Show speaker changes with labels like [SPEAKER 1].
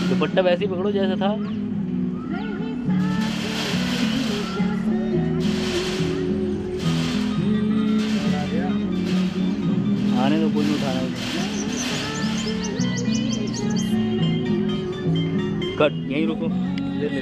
[SPEAKER 1] तो दुपट्टा वैसे ही पकड़ो जैसा था। आने तो कुछ उठाना कट, यहीं रुको। ले ले